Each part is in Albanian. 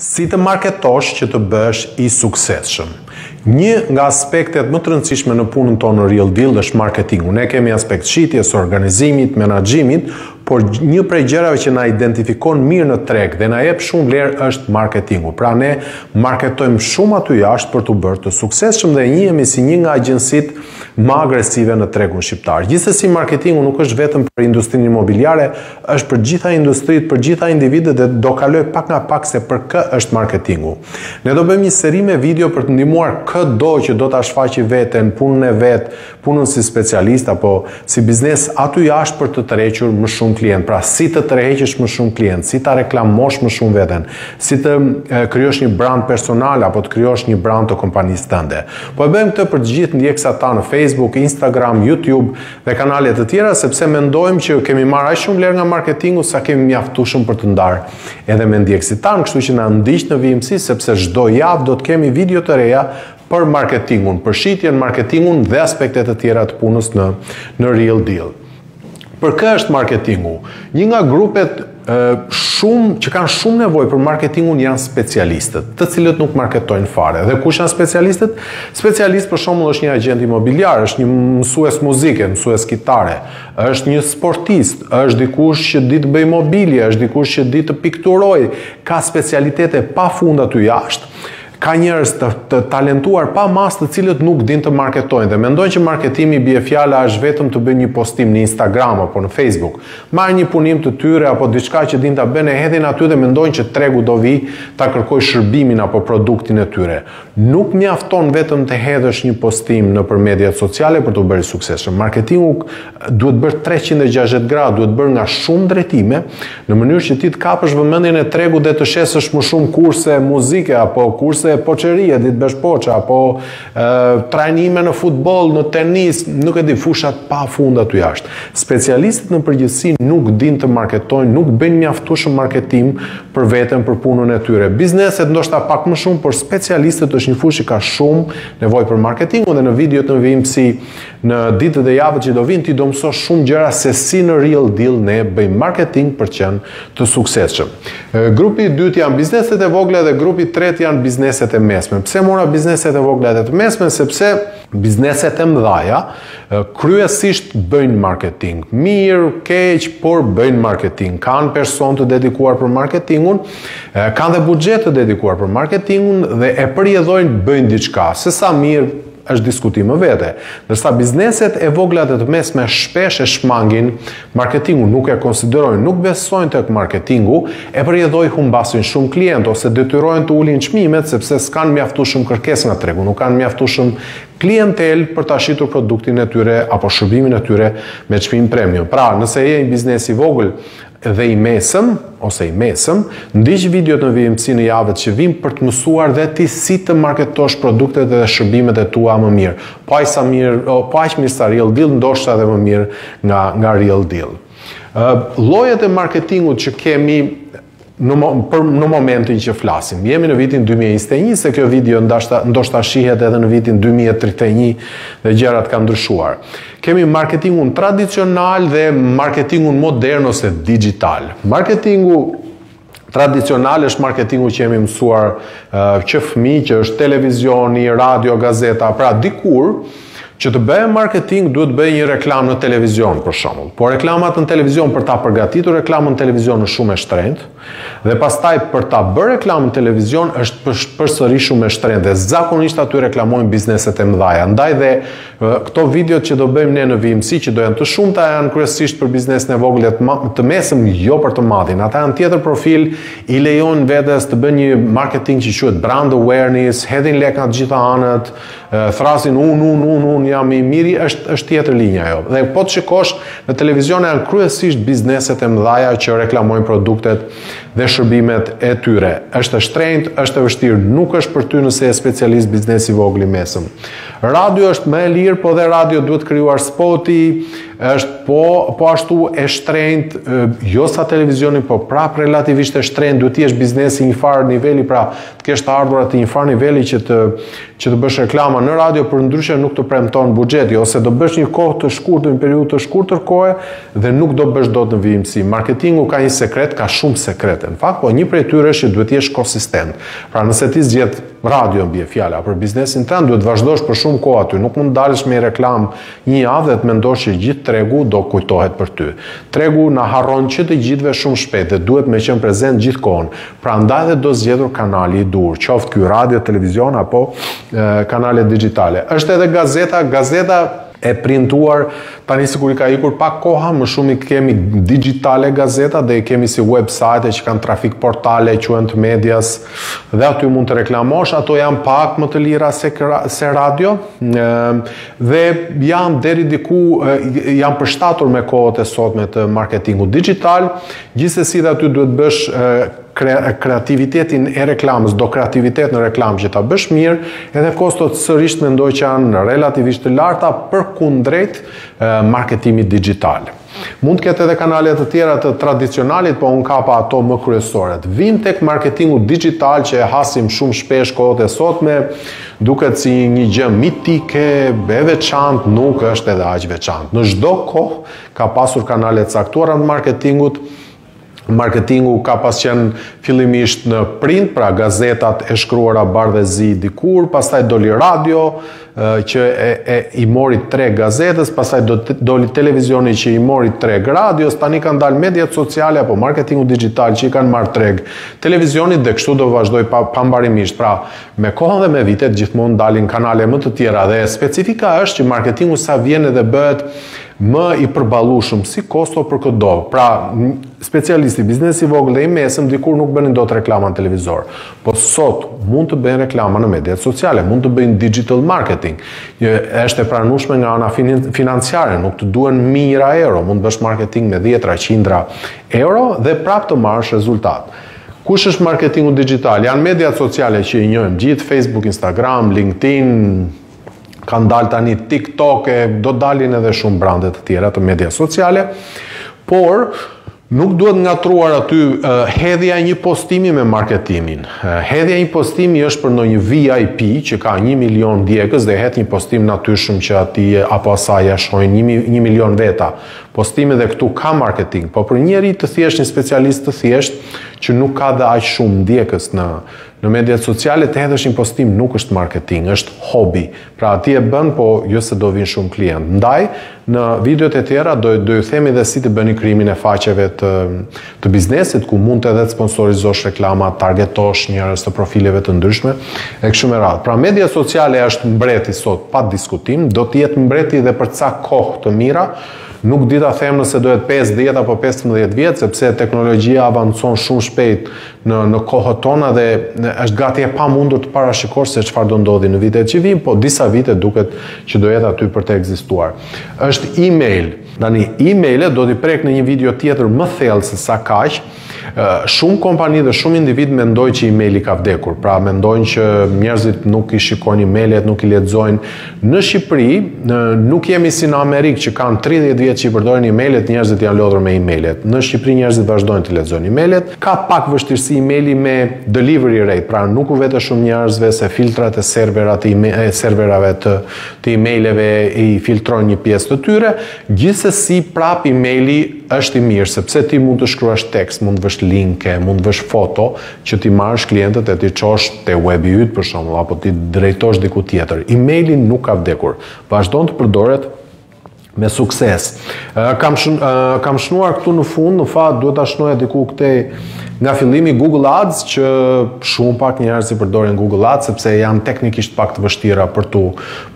Si të marketosh që të bëhesh i suksesshëm? Një nga aspektet më të rëndësishme në punën tonë në Real Deal është marketingu. Ne kemi aspekt të shitjes, organizimit, menaxhimit, por një prej gjërave që na identifikon mirë në treg dhe na jep shumë vlerë është marketingu. Pra ne marketojmë shumë aty jashtë për t'u bërë të suksesshëm dhe njihemi si një nga agjensitë më agresive në tregun shqiptar. Gjithsesi marketingu nuk është vetëm për industrinë imobiliare, Është për gjitha industritë, për gjitha individët dhe do kaloj pak nga pak se për kë është marketingu. Ne do bëjmë një seri me video për të ndihmuar këdo që do ta shfaqë veten, punën e vet, punën si specialist apo si biznes aty jashtë për të tërhequr më shumë klientë. Pra, si të tërheqësh më shumë klientë, si ta reklamosh më shumë veten, si të krijosh një brand personal apo të krijosh një brand të kompanisë tënde. Po e bëjmë këtë për të gjithë ndjekësat tanë në Facebook, Instagram, YouTube, dhe kanale të tjera sepse mendojmë që kemi marrë aq shumë vlerë nga marketingu sa kemi mjaftueshëm për të ndarë edhe me ndjekësit tanë, kështu që na ndiq në vijimësi sepse çdo javë do të kemi video të reja për marketingun, për shitjen, marketingun dhe aspekte të tjera të punës në në Real Deal. Për kë është marketingu? Një nga grupet shumë që kanë shumë nevojë për marketingun janë specialistët, të cilët nuk marketojnë fare. Dhe kush janë specialistët? Specialist për shembull është një agjent imobiliar, është një mësues muzike, mësues kitare, është një sportist, është dikush që di të bëjë mobilje, është dikush që di të pikturojë, ka specialitete pafund aty jashtë. Ka njerëz të, të talentuar pa masë të cilët nuk dinë të marketojnë dhe mendojnë që marketimi bie fjala është vetëm të bëjnë një postim në Instagram apo në Facebook. Marrin një punim të tyre apo diçka që dinë ta bëjnë e hedhin aty dhe mendojnë që tregu do vi ta kërkojë shërbimin apo produktin e tyre. Nuk mjafton vetëm të hedhësh një postim nëpër mediat sociale për t'u bërë i suksesshëm. Marketingu duhet bërë 360 gradë, duhet bërë nga shumë drejtime, në mënyrë që ti të kapësh vëmendjen e tregut dhe të shesësh më shumë kurse muzike apo kurse poçerie, di të bësh poçe apo e, trajnime në futboll, në tenis, nuk e di fushat pafund aty jashtë. Specialistët në përgjithësi nuk dinë të marketojnë, nuk bëjnë mjaftueshëm marketim për veten, për punën e tyre. Bizneset ndoshta pak më shumë, por specialistët është një fushë që ka shumë nevojë për marketingun dhe në videot në vijim si Në ditët dhe javët që do vijnë ti do mësosh shumë gjëra se si në Real Deal ne bëjmë marketing për të qenë të suksesshëm. Grupi i dytë janë bizneset e vogla dhe grupi i tretë janë bizneset e mesme. Pse mora bizneset e vogla dhe të mesme? Sepse bizneset e mëdhaja kryesisht bëjnë marketing. Mirë, keq, por bëjnë marketing. Kanë person të dedikuar për marketingun, kanë dhe buxhet të dedikuar për marketingun dhe për rrjedhojë bëjnë diçka. Se sa mirë është diskutim më vete. Ndërsa bizneset e vogla dhe të mesme shpesh e shmangin marketingun, nuk e konsiderojnë, nuk besojnë tek marketingu, e për rrjedhojë humbasin shumë klientë ose detyrohen të ulin çmimet sepse s'kanë mjaftueshëm kërkesë nga tregu, nuk kanë mjaftueshëm klientelë për ta shitur produktin e tyre apo shërbimin e tyre me çmim premium. Pra, nëse je një biznes i vogël Dhe i mesëm, ose i mesëm, ndiq videot në vijimësi në javët që vijnë për të mësuar dhe ti si të marketosh produktet dhe shërbimet e tua më mirë. Po aq sa mirë, po aq mirë sa Real Deal, ndoshta edhe më mirë nga nga Real Deal. Llojet e marketingut që kemi në për në momentin që flasim. Jemi në vitin 2021, se kjo video ndoshta ndoshta shihet edhe në vitin 2031 dhe gjërat kanë ndryshuar. Kemi marketingun tradicional dhe marketingun modern ose dixhital. Marketingu tradicional është marketingu që jemi mësuar që fëmijë, që është televizioni, radio, gazeta. Pra, dikur, që të bëje marketing, duhet të bëje një reklamë në televizion, për shembull. Por reklamat në televizion, për ta përgatitur reklamën në televizion, është shumë e shtrenjtë. Dhe pastaj për ta bërë reklamën në televizion është përsëri shumë e shtrenjtë dhe zakonisht aty reklamojnë bizneset e mëdhaja. Ndaj dhe këto videot që do bëjmë ne në vijimësi që do janë të shumta janë kryesisht për biznesin e vogël e të mesëm, jo për të madhin. Ata janë tjetër profil, i lejojnë vetes të bëjnë një marketing që quhet brand awareness, hedhin lekë nga të gjitha anët, thërrasin unë unë unë unë jam i miri është është tjetër linjë ajo. Dhe po të shikosh në televizion janë kryesisht bizneset e mëdhaja që reklamojnë produktet dhe shërbimet e tyre. Është e shtrenjtë, është e vështirë, nuk është për ty nëse je specialist biznes i vogël i mesëm. Radio është më e lirë, po dhe radio duhet krijuar spoti, është po po ashtu e shtrenjtë, jo sa televizioni, po prap relativisht e shtrenjtë, duhet të jesh biznes i një farë niveli, pra Kesh të ardhura të një farë niveli që të që të bësh reklama në radio përndryshe nuk të premton buxheti ose do bësh një kohë të shkurtër, një periudhë të shkurtër kohe dhe nuk do bësh dot në vijimësi. Marketingu ka një sekret, ka shumë sekrete. Në fakt, po një prej tyre është që duhet të jesh konsistent. Pra nëse ti zgjedh radio bie fjala për biznesin tënd, duhet të vazhdosh për shumë kohë aty. Nuk mund të dalësh me reklamë Një javë dhe të mendosh që gjithë tregu do kujtohet për ty. Tregu na harron që të gjithëve shumë shpejt dhe duhet me qenë prezent gjithë kohën. Prandaj dhe do zgjedhur kanali i duhur, qoftë ky radio, televizion apo kanale dixhitale. Është edhe gazeta, gazeta e printuar tani sikur i ka ikur pak koha, më shumë i kemi digjitale gazetat dhe i kemi si websajte që kanë trafik portale, quhen të medias dhe aty mund të reklamosh, ato janë pak më të lira se, se radio, Dhe janë deri diku janë përshtatur me kohët e sotme të marketingut digjital, gjithsesi dhe aty duhet të bësh kreativitetin e reklamës, do kreativitet në reklamë që ta bësh mirë, edhe kostot sërisht mendoj që janë relativisht të larta përkundrejt marketimit digjital. Mund të ketë edhe kanale të tjera të tradicionalit, po unë kapa ato më kryesoret. Vim tek marketingu digjital që e hasim shumë shpesh kohët e sotme, duket si një gjë mitike, e veçantë, nuk është edhe aq veçantë. Në çdo kohë ka pasur kanale të caktuara të marketingut, Marketingu ka pas qenë fillimisht në print, pra gazetat e shkruara bardhë e zi dikur, pastaj doli radio që e, i mori treg gazetës, pastaj do, doli televizioni që i mori treg radios, tani kanë dalë mediat sociale apo marketingu digital që i kanë marrë treg televizionit dhe kështu do vazhdojë pa, pambarimisht. Pra, me kohën dhe me vitet gjithmonë dalin kanale më të tjera dhe specifika është që marketingu sa vjen edhe bëhet më i përballueshëm si kosto për këdo. Pra, specialisti, biznesi i vogël dhe i mesëm dikur nuk bënin dot reklama në televizor. Po sot mund të bëjnë reklama në mediat sociale, mund të bëjnë digital marketing. Një është e pranueshme nga ana financiare, nuk të duhen mijëra euro, mund të bësh marketing me dhjetra, qindra euro dhe prap të marrësh rezultat. Kush është marketingu digjital? Janë mediat sociale që i njohim të gjithë, Facebook, Instagram, LinkedIn, kanë dalë tani TikTok e do dalin edhe shumë brande të tjera te media sociale, por nuk duhet ngatërruar aty hedhja e një postimi me marketimin. Hedhja e një postimi është për ndonjë VIP që ka 1 milion ndjekës dhe hedh një postim natyrshëm që atij apo asaj ia shohin 1 milion veta postimin dhe këtu ka marketing, po për njeri të thjeshtë, një specialist të thjeshtë që nuk ka dhe aq shumë ndjekës në Në mediat sociale të hedhësh një postim nuk është marketing, është hobi. Pra ti e bën, po jo se do vinë shumë klientë. Ndaj, në videot e tjera do do ju themi edhe si të bëni krijimin e faqeve të të biznesit ku mund edhe të sponsorizosh reklama, targetosh njerëz të profileve të ndryshme e kështu me radhë. Pra media sociale është mbreti sot pa diskutim, do të jetë mbreti dhe për ca kohë të mira. Nuk di ta them nëse do jetë 5, 10 apo 15 vjet, sepse teknologjia avancon shumë shpejt në në kohët tona dhe është gati e pamundur të parashikosh se çfarë do ndodhë në vitet që vijnë, po disa vite duket që do jetë aty për të ekzistuar. Është email. Tani emailet do t'i prek në një video tjetër më thellë se sa kaq. Shumë kompani dhe shumë individë mendojnë që emaili ka vdekur. Pra mendojnë që njerëzit nuk i shikojnë emailet, nuk i lexojnë, Në Shqipëri, nuk jemi si në Amerikë që kanë 30 vjet që i përdorin emailet, njerëzit janë lodhur me emailet. Në Shqipëri njerëzit vazhdojnë të lexojnë emailet. Ka pak vështirësi emaili me delivery rate, pra nuk u vete shumë njerëzve se filtrat e serverat e, e serverave të të emaileve i filtrojnë një pjesë të tyre. Gjithsesi prap emaili është i mirë sepse ti mund të shkruash tekst, mund të vësh linke, mund të vësh foto, që t'i marrësh klientët e t'i çosh te webi yt për shembull apo t'i drejtosh diku tjetër. Emaili nuk ka vdekur. Vazhdon të përdoret me sukses. Kam kam shnuar këtu në fund, në fakt duhet ta shnoja diku këtej nga fillimi Google Ads që shumë pak njerëz i përdorin Google Ads sepse janë teknikisht pak të vështira për t'u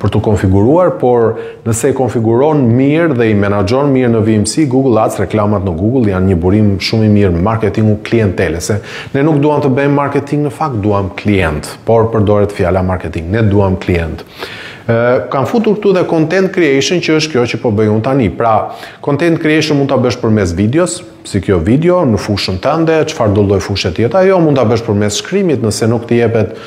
për t'u konfiguruar, por nëse i konfiguron mirë dhe i menaxhon mirë në vijimësi Google Ads, reklamat në Google janë një burim shumë i mirë marketingu klientele, se ne nuk duam të bëjmë marketing në fakt, duam klientë, por përdoret fjala marketing, ne duam klientë. Kam futur këtu dhe content creation që është kjo që po bëj unë tani. Pra, content creation mund ta bësh përmes videos, Si kjo video, në fushën tënde, çfarëdo lloj fushe të jetë ajo, mund ta bësh përmes shkrimit, nëse nuk të jepet,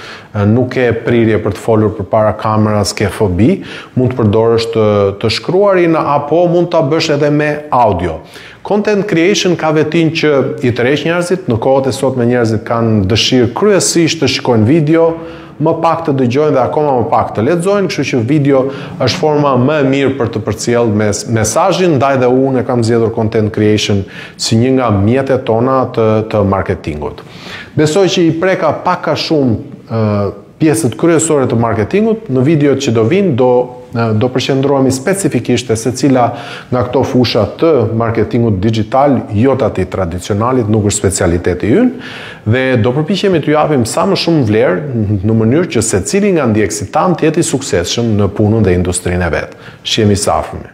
nuk ke prirje për të folur përpara kamerës, ke fobi, mund të përdorësh të, të shkruarin apo mund ta bësh edhe me audio. Content creation ka vetinë që i tërheq njerëzit, në kohët e sotme njerëzit kanë dëshirë kryesisht të shikojnë video, Më pak të dëgjojnë dhe akoma më pak të lexojnë, kështu që video është forma më e mirë për të përcjellë mes mesazhin, ndaj dhe unë e kam zgjedhur content creation si një nga mjetet tona të të marketingut. Besoj që i preka pak a shumë pjesët kryesore të marketingut, në videot që do vijnë do Do përqendrohemi specifikisht te secila nga këto fusha të marketingut dixhital, jo të atij tradicionalit, nuk është specialiteti ynë, dhe do përpiqemi t'ju japim sa më shumë vlerë në mënyrë që secili nga ndjekësit tanë të jetë i suksesshëm në punën dhe industrinë e vet. Shihemi së afërmi.